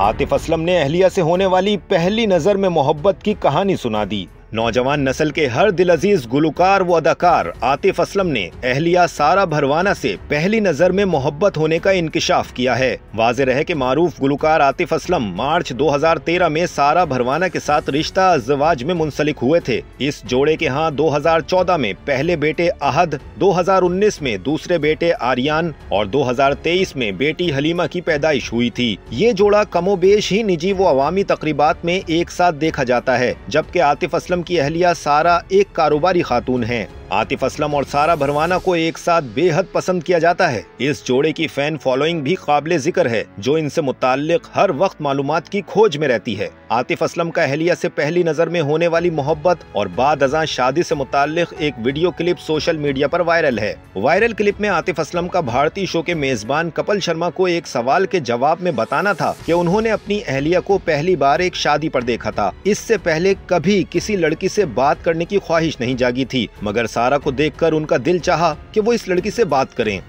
आतिफ असलम ने अहलिया से होने वाली पहली नज़र में मोहब्बत की कहानी सुना दी। नौजवान नस्ल के हर दिल अज़ीज़ गुलकार व अदाकार आतिफ असलम ने अहलिया सारा भरवाना से पहली नज़र में मोहब्बत होने का इंकशाफ किया है। वाज रहे कि मारूफ गुलकार आतिफ असलम मार्च 2013 में सारा भरवाना के साथ रिश्ता अजवाज में मुंसलिक हुए थे। इस जोड़े के यहाँ 2014 में पहले बेटे अहद 2019 में दूसरे बेटे आर्यान और 2023 में बेटी हलीमा की पैदाइश हुई थी। ये जोड़ा कमोबेश ही निजी व अवामी तकरीबात में एक साथ देखा जाता है, जबकि आतिफ असलम की अहलिया सारा एक कारोबारी खातून है। आतिफ असलम और सारा भरवाना को एक साथ बेहद पसंद किया जाता है। इस जोड़े की फ़ैन फॉलोइंग भी काबिल ज़िक्र है, जो इनसे मुतालिक हर वक्त मालूम की खोज में रहती है। आतिफ असलम का अहलिया से पहली नज़र में होने वाली मोहब्बत और बाद अजा शादी से मुतालिक एक वीडियो क्लिप सोशल मीडिया पर वायरल है। वायरल क्लिप में आतिफ असलम का भारतीय शो के मेजबान कपिल शर्मा को एक सवाल के जवाब में बताना था कि उन्होंने अपनी अहलिया को पहली बार एक शादी पर देखा था। इससे पहले कभी किसी लड़की से बात करने की ख्वाहिश नहीं जागी थी, मगर सारा को देखकर उनका दिल चाहा कि वो इस लड़की से बात करें।